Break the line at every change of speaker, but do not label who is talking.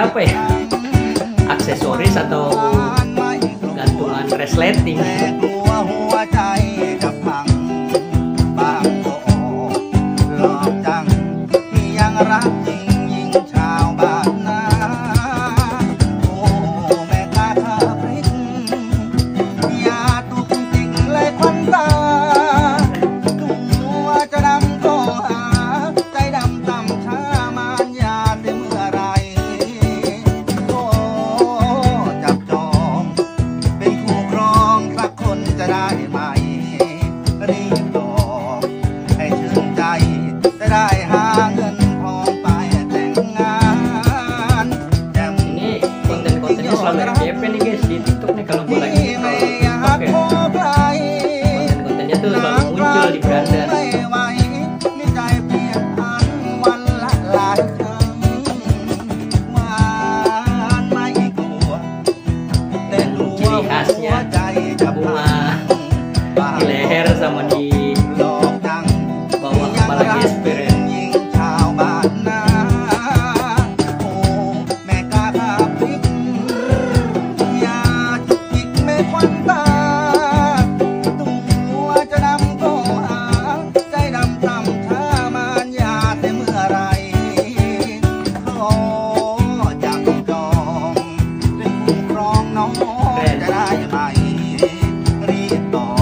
apa ya? Aksesoris atau gantungan resleting
ได้หาเงินทองไปแต่งงานแจ่ม
ini konten-kontennya selalu FYP nih guys di TikTok nih kalau gue lagi
ที่
scroll
ไม่อยาก
TikTok ya
ขอใคร
konten-kontennya tuh
น้องจะได้ไหมรีบตอก